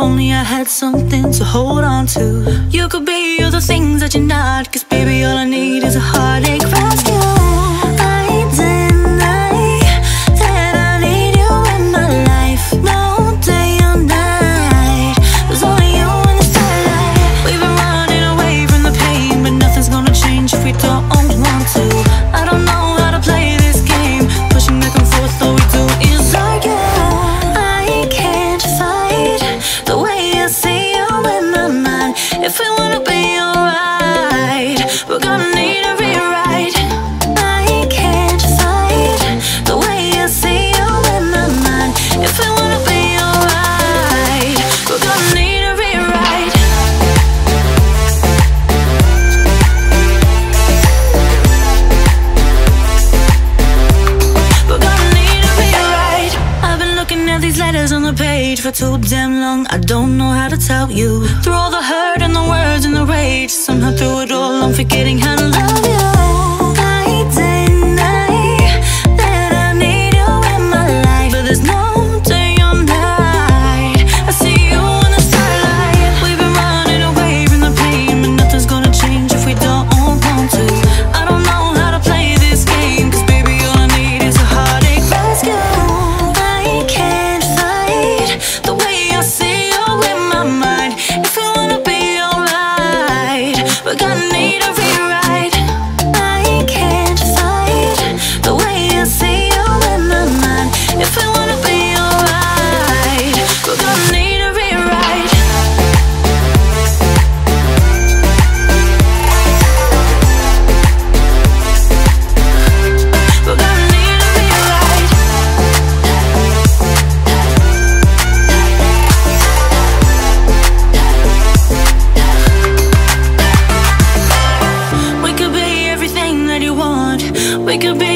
If only I had something to hold on to. You could be all the things that you're not Cause baby all I need is a heart. Letters on the page for too damn long. I don't know how to tell you. Through all the hurt and the words and the rage, somehow through it all, I'm forgetting We could be